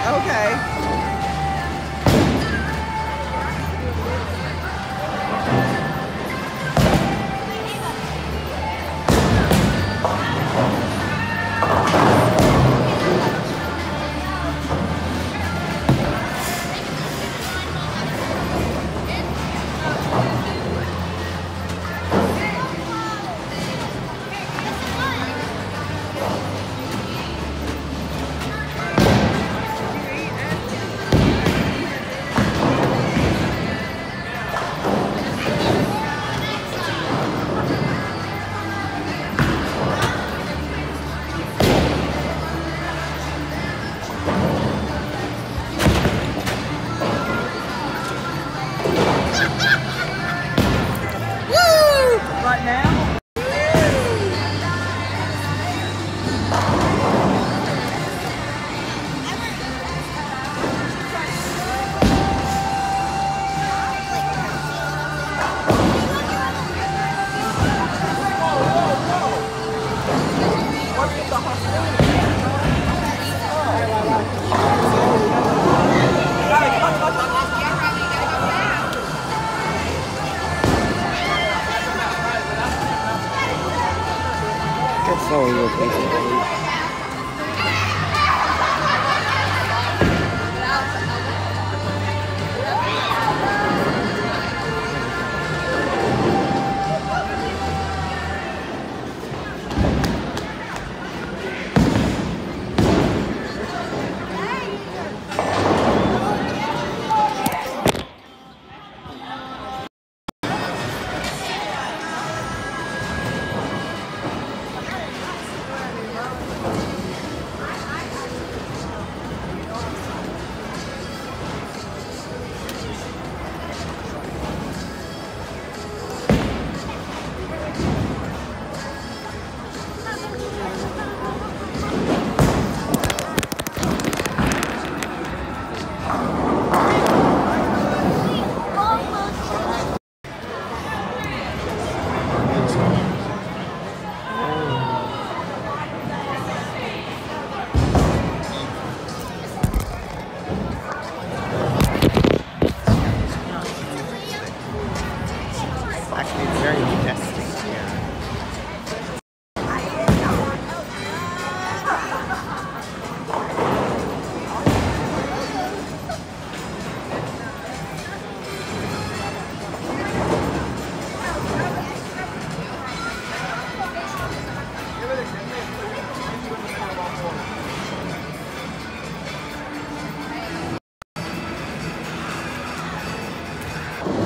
Okay. 那我一会儿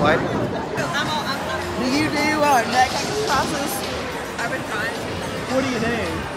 What? I'm all, I'm, Do you do uh, neck crosses? I've been trying. What do you do?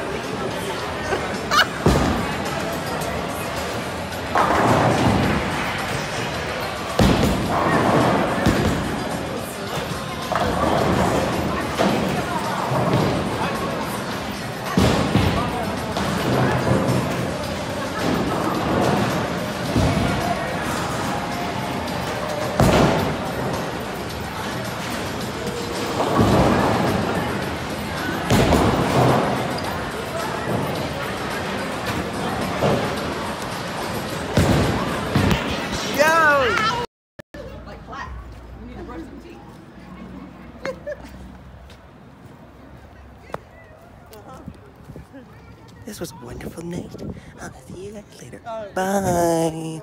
This was a wonderful night. I'll see you guys later. Bye.